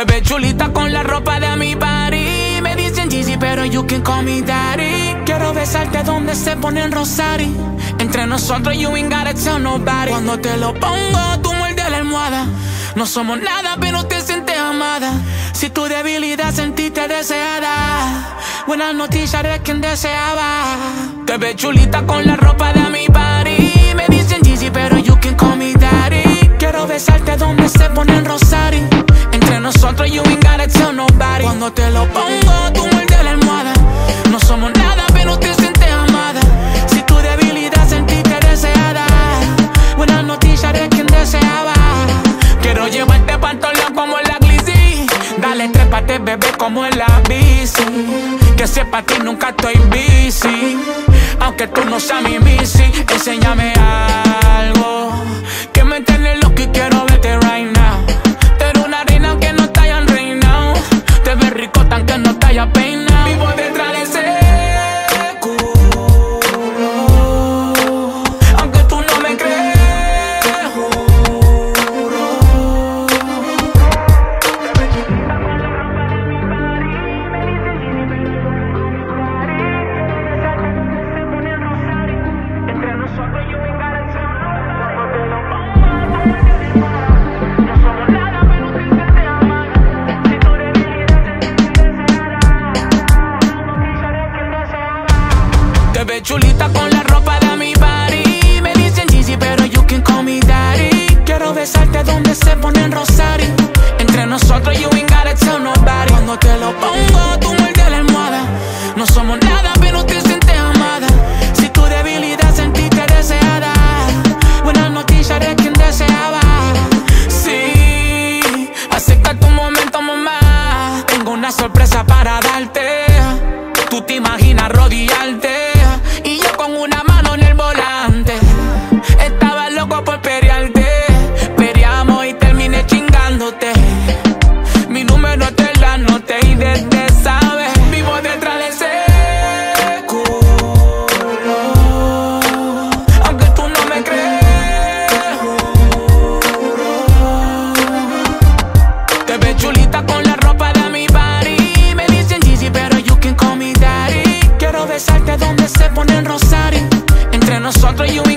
Te ves chulita con la ropa de mi party. Me dicen Gigi, pero you can call me daddy. Quiero besarte donde se ponen Rosari. Entre nosotros, you ain't gotta tell nobody. Cuando te lo pongo, tú muerdes la almohada. No somos nada, pero te sientes amada. Si tu debilidad sentiste deseada, buena noticia de quien deseaba. Te ves chulita con la ropa de mi padre. Bebé, como en la bici. Que sepa ti nunca estoy busy Aunque tú no seas mi bici Enséñame algo Tú te imaginas arrodillarte y yo con una mano en el volante. Estaba loco por pelearte, peleamos y terminé chingándote. Mi número te la noté y desde sabes, vivo detrás de ese culo. Aunque tú no me crees. Te ves chulita con la for you